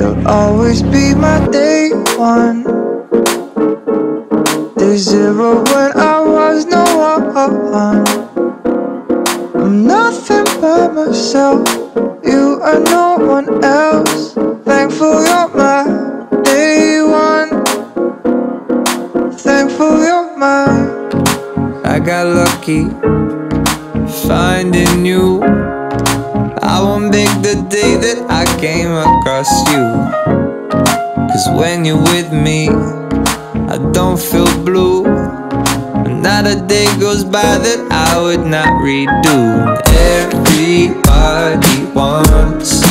You'll always be my day one. Day zero when I was no one. I'm nothing but myself. You are no one else. Thankful you're my day one. Thankful you're mine. I got lucky finding you. I won't make the day that I came across you. Cause when you're with me, I don't feel blue. Not a day goes by that I would not redo. Everybody wants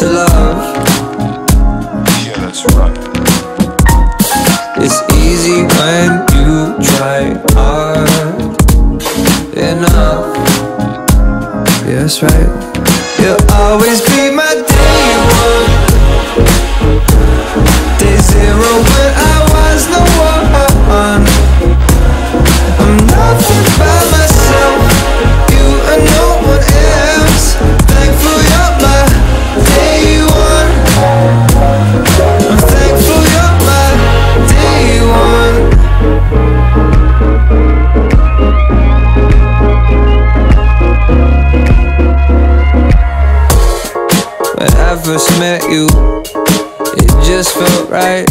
to love. Yeah, that's right. It's easy when you try hard enough. That's right. You'll always be my day one. Day zero when I first met you, it just felt right.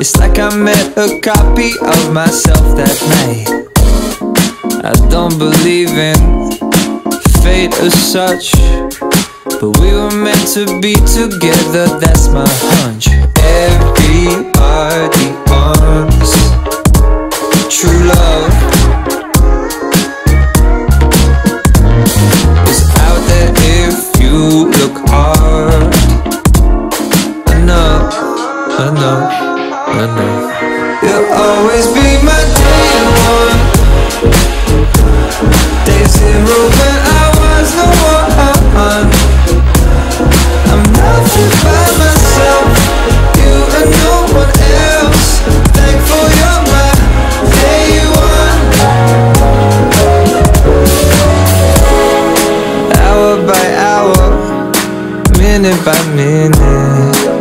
It's like I met a copy of myself that night. I don't believe in fate as such, but we were meant to be together, that's my hunch. Enough, enough. You'll always be my day one, day zero when I was no one. I'm nothing by myself. You and no one else. Thankful you're my day one. Hour by hour, minute by minute.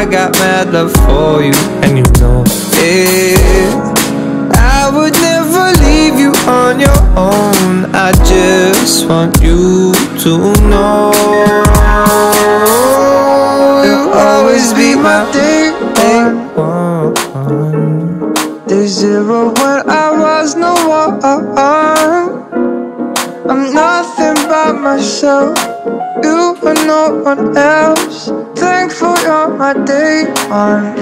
I got mad love for you, and you know it. I would never leave you on your own. I just want you to know you'll always be my day one. Day zero when I was no one. I'm nothing by myself. You and no one else. Thankful you're my day one.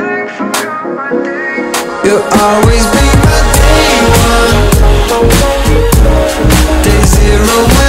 You'll always be my day one. Day zero